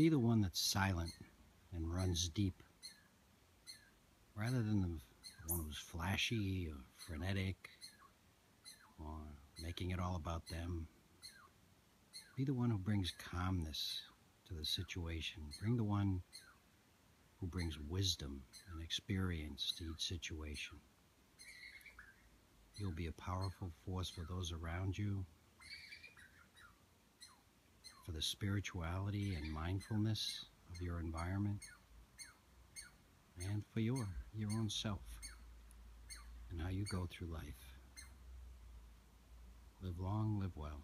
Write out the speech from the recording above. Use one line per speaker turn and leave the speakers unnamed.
Be the one that's silent and runs deep, rather than the one who's flashy or frenetic or making it all about them. Be the one who brings calmness to the situation. Bring the one who brings wisdom and experience to each situation. You'll be a powerful force for those around you, for the spirituality and mindfulness of your environment, and for your, your own self and how you go through life. Live long, live well.